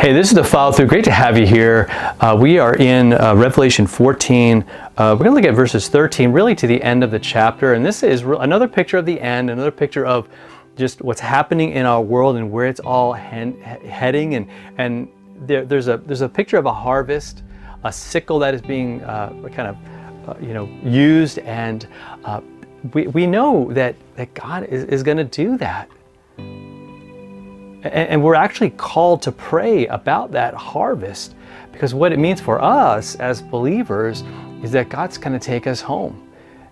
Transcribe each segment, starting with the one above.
Hey, this is the follow through. Great to have you here. Uh, we are in uh, Revelation 14. Uh, we're going to look at verses 13, really to the end of the chapter. And this is another picture of the end, another picture of just what's happening in our world and where it's all heading. And, and there, there's, a, there's a picture of a harvest, a sickle that is being uh, kind of uh, you know, used. And uh, we, we know that, that God is, is going to do that. And we're actually called to pray about that harvest because what it means for us as believers is that God's going to take us home.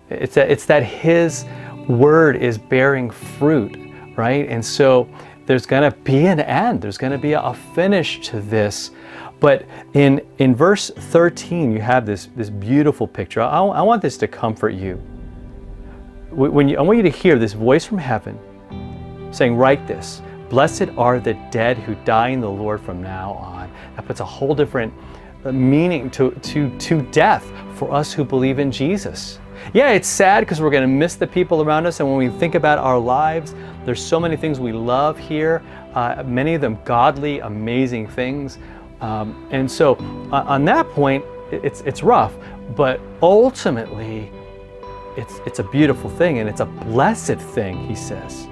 It's that, it's that His word is bearing fruit, right? And so there's going to be an end, there's going to be a finish to this. But in, in verse 13, you have this, this beautiful picture. I, I want this to comfort you. When you. I want you to hear this voice from heaven saying, Write this. Blessed are the dead who die in the Lord from now on. That puts a whole different uh, meaning to, to, to death for us who believe in Jesus. Yeah, it's sad because we're going to miss the people around us. And when we think about our lives, there's so many things we love here, uh, many of them godly, amazing things. Um, and so uh, on that point, it's, it's rough. But ultimately, it's, it's a beautiful thing and it's a blessed thing, he says.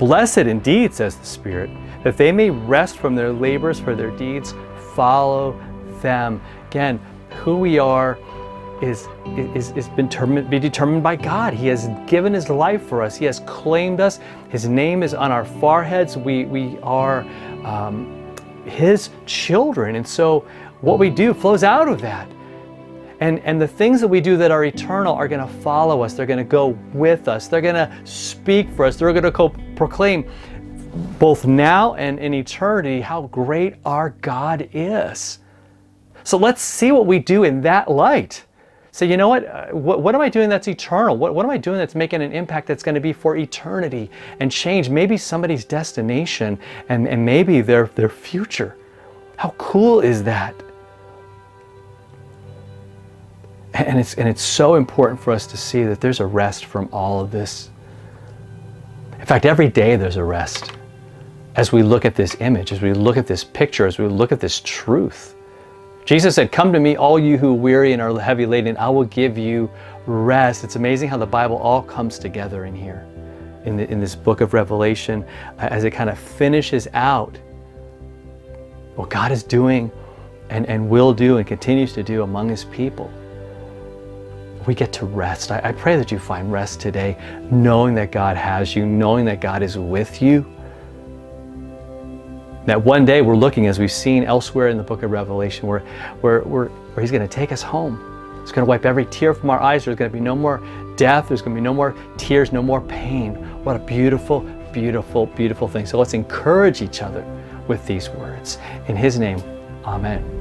Blessed indeed, says the Spirit, that they may rest from their labors, for their deeds follow them. Again, who we are is, is, is been determined, be determined by God. He has given His life for us. He has claimed us. His name is on our foreheads. We, we are um, His children. And so what we do flows out of that. And, and the things that we do that are eternal are going to follow us. They're going to go with us. They're going to speak for us. They're going to co- proclaim both now and in eternity how great our God is. So let's see what we do in that light. Say, so you know what? Uh, what? What am I doing that's eternal? What, what am I doing that's making an impact that's going to be for eternity and change maybe somebody's destination and, and maybe their, their future? How cool is that? And it's, and it's so important for us to see that there's a rest from all of this. In fact, every day there's a rest as we look at this image, as we look at this picture, as we look at this truth. Jesus said, Come to me, all you who weary and are heavy laden, I will give you rest. It's amazing how the Bible all comes together in here, in, the, in this book of Revelation, as it kind of finishes out what God is doing and, and will do and continues to do among His people we get to rest. I, I, pray that you find rest today, knowing that God has you, knowing that God is with you. That one day we're looking, as we've seen elsewhere in the book of Revelation, where, where, where, where He's going to take us home. He's going to wipe every tear from our eyes. There's going to be no more death. There's going to be no more tears, no more pain. What a beautiful, beautiful, beautiful thing. So let's encourage each other with these words. In His name, Amen.